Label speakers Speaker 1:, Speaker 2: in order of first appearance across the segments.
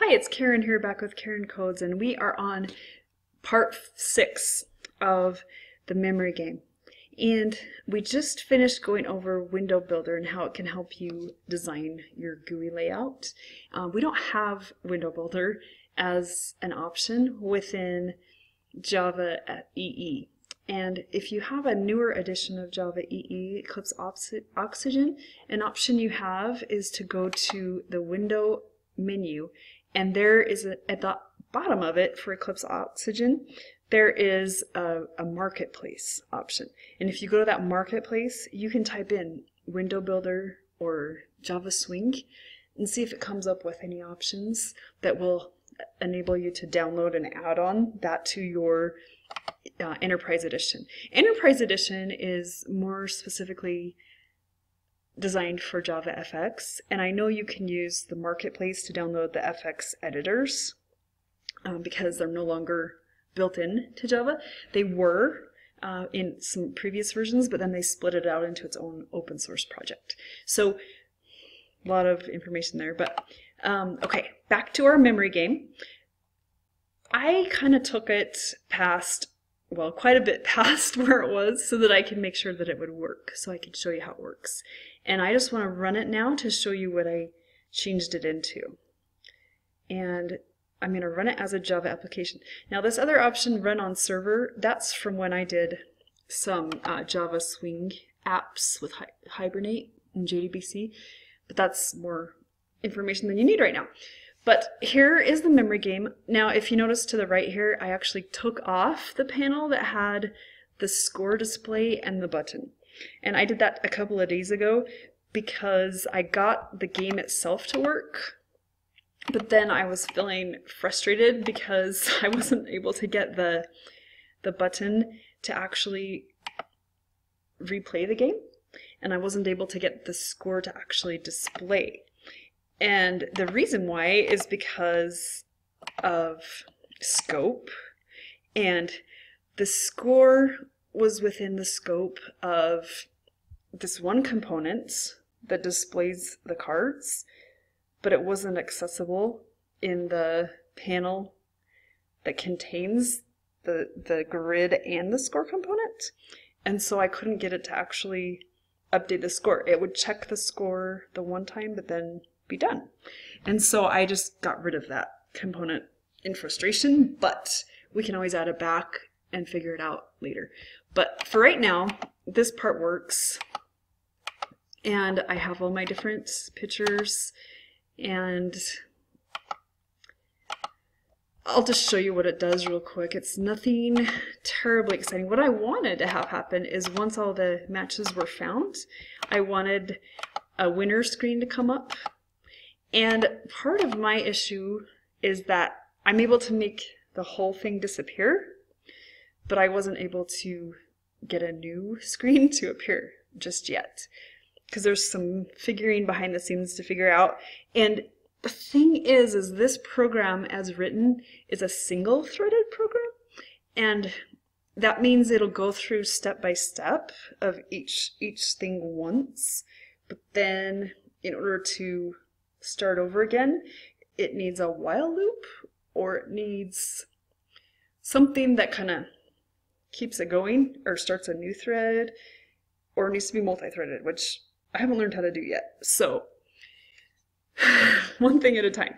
Speaker 1: Hi, it's Karen here back with Karen Codes and we are on part six of the memory game. And we just finished going over Window Builder and how it can help you design your GUI layout. Uh, we don't have Window Builder as an option within Java EE. And if you have a newer edition of Java EE, Eclipse Oxygen, an option you have is to go to the window menu and there is a, at the bottom of it for Eclipse Oxygen, there is a, a, marketplace option. And if you go to that marketplace, you can type in Window Builder or Java Swing and see if it comes up with any options that will enable you to download an add on that to your uh, Enterprise Edition. Enterprise Edition is more specifically designed for Java FX, and I know you can use the marketplace to download the FX editors um, because they're no longer built in to Java. They were uh, in some previous versions, but then they split it out into its own open source project. So a lot of information there, but um, okay, back to our memory game. I kind of took it past, well, quite a bit past where it was so that I can make sure that it would work, so I could show you how it works. And I just want to run it now to show you what I changed it into. And I'm going to run it as a Java application. Now this other option, run on server, that's from when I did some uh, Java Swing apps with Hi Hibernate and JDBC, but that's more information than you need right now. But here is the memory game. Now if you notice to the right here, I actually took off the panel that had the score display and the button. And I did that a couple of days ago because I got the game itself to work, but then I was feeling frustrated because I wasn't able to get the the button to actually replay the game and I wasn't able to get the score to actually display. And the reason why is because of scope and the score was within the scope of this one component that displays the cards, but it wasn't accessible in the panel that contains the, the grid and the score component. And so I couldn't get it to actually update the score. It would check the score the one time, but then be done. And so I just got rid of that component in frustration, but we can always add it back and figure it out later. But for right now, this part works. And I have all my different pictures and I'll just show you what it does real quick. It's nothing terribly exciting. What I wanted to have happen is once all the matches were found, I wanted a winner screen to come up. And part of my issue is that I'm able to make the whole thing disappear but I wasn't able to get a new screen to appear just yet because there's some figuring behind the scenes to figure out. And the thing is, is this program as written is a single threaded program. And that means it'll go through step by step of each, each thing once. But then in order to start over again, it needs a while loop or it needs something that kind of keeps it going or starts a new thread or needs to be multi-threaded, which I haven't learned how to do yet. So one thing at a time.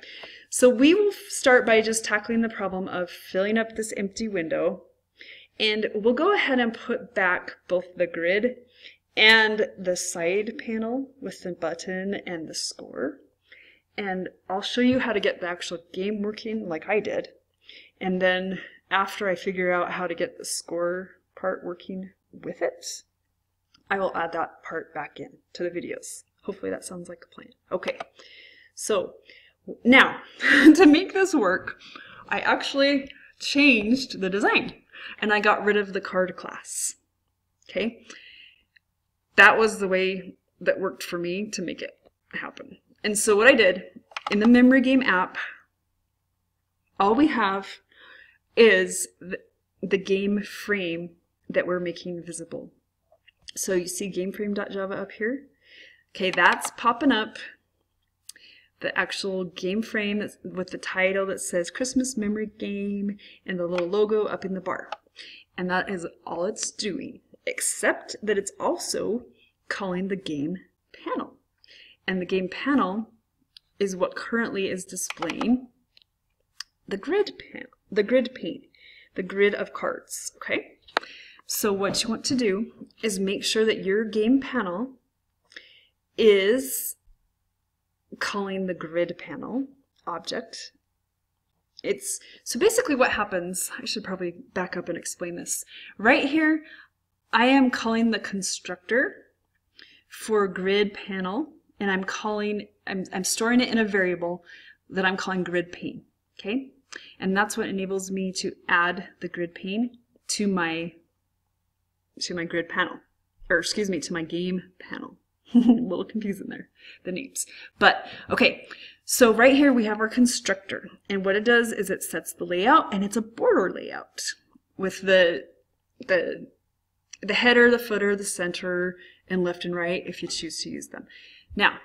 Speaker 1: So we will start by just tackling the problem of filling up this empty window and we'll go ahead and put back both the grid and the side panel with the button and the score. And I'll show you how to get the actual game working like I did. And then after I figure out how to get the score part working with it, I will add that part back in to the videos. Hopefully that sounds like a plan. Okay, so now to make this work, I actually changed the design and I got rid of the card class. Okay, that was the way that worked for me to make it happen. And so what I did in the memory game app, all we have is the, game frame that we're making visible. So you see gameframe.java up here? Okay, that's popping up the actual game frame with the title that says Christmas Memory Game and the little logo up in the bar. And that is all it's doing, except that it's also calling the game panel. And the game panel is what currently is displaying the grid panel, the grid pane, the grid of cards, okay? So what you want to do is make sure that your game panel is calling the grid panel object. It's so basically what happens, I should probably back up and explain this. Right here, I am calling the constructor for grid panel and I'm calling, I'm, I'm storing it in a variable that I'm calling grid pane, okay? And that's what enables me to add the grid pane to my, to my grid panel, or excuse me, to my game panel. a little confusing there, the names. But okay, so right here we have our constructor. And what it does is it sets the layout and it's a border layout with the, the, the header, the footer, the center, and left and right if you choose to use them. Now,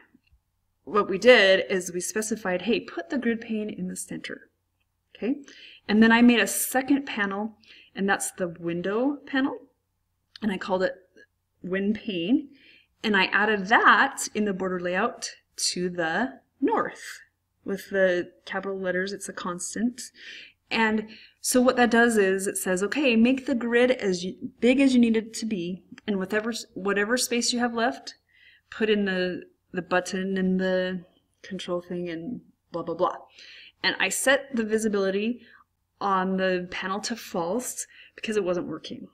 Speaker 1: what we did is we specified, hey, put the grid pane in the center. Okay, and then I made a second panel, and that's the window panel, and I called it win pane. And I added that in the border layout to the north. With the capital letters, it's a constant. And so what that does is it says, okay, make the grid as big as you need it to be, and whatever, whatever space you have left, put in the, the button and the control thing and blah, blah, blah. And I set the visibility on the panel to false because it wasn't working.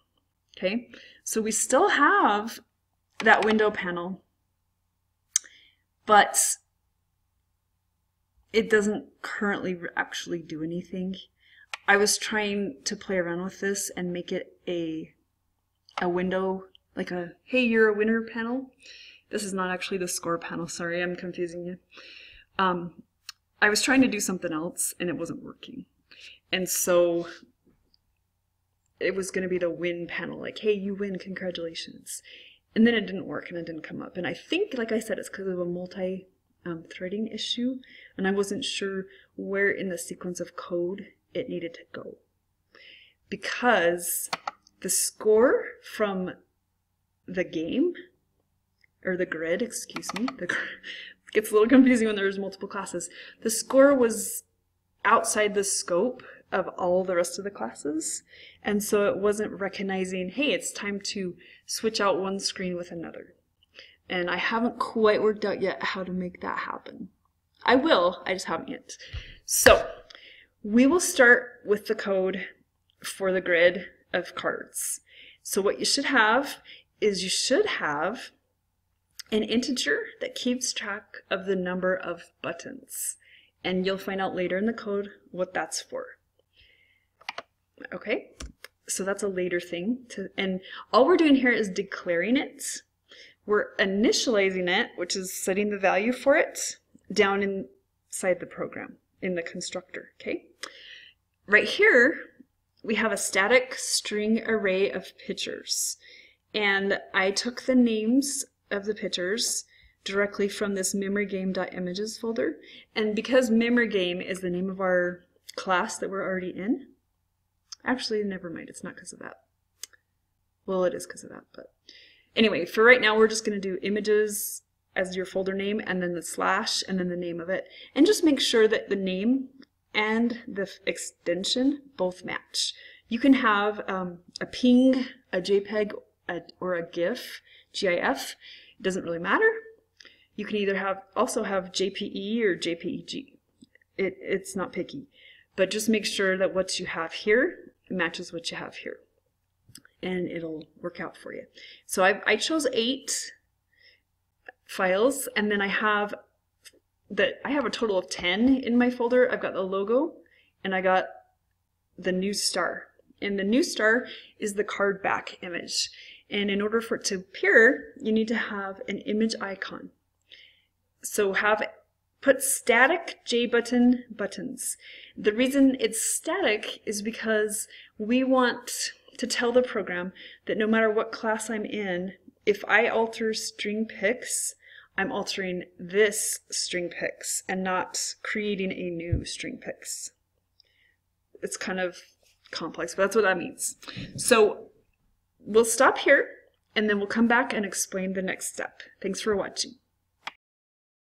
Speaker 1: Okay, so we still have that window panel, but it doesn't currently actually do anything. I was trying to play around with this and make it a a window, like a, hey, you're a winner panel. This is not actually the score panel, sorry, I'm confusing you. Um, I was trying to do something else and it wasn't working. And so it was going to be the win panel, like, hey, you win, congratulations. And then it didn't work and it didn't come up. And I think, like I said, it's because of a multi um, threading issue. And I wasn't sure where in the sequence of code it needed to go. Because the score from the game, or the grid, excuse me, the gets a little confusing when there's multiple classes. The score was outside the scope of all the rest of the classes. And so it wasn't recognizing, hey, it's time to switch out one screen with another. And I haven't quite worked out yet how to make that happen. I will, I just haven't yet. So we will start with the code for the grid of cards. So what you should have is you should have an integer that keeps track of the number of buttons. And you'll find out later in the code what that's for. Okay, so that's a later thing. To, and all we're doing here is declaring it. We're initializing it, which is setting the value for it down inside the program in the constructor, okay? Right here, we have a static string array of pictures. And I took the names of the pictures directly from this memorygame.images folder. And because memorygame is the name of our class that we're already in, actually, never mind, it's not because of that. Well, it is because of that, but anyway, for right now, we're just going to do images as your folder name and then the slash and then the name of it. And just make sure that the name and the extension both match. You can have um, a ping, a JPEG, a, or a GIF, GIF. It doesn't really matter. You can either have also have JPE or JPEG. It, it's not picky. But just make sure that what you have here matches what you have here. And it'll work out for you. So I, I chose eight files, and then I have that I have a total of 10 in my folder. I've got the logo and I got the new star. And the new star is the card back image. And in order for it to appear, you need to have an image icon. So have put static J button buttons. The reason it's static is because we want to tell the program that no matter what class I'm in, if I alter string pics, I'm altering this string pix and not creating a new string pix. It's kind of complex, but that's what that means. So we'll stop here and then we'll come back and explain the next step. Thanks for watching.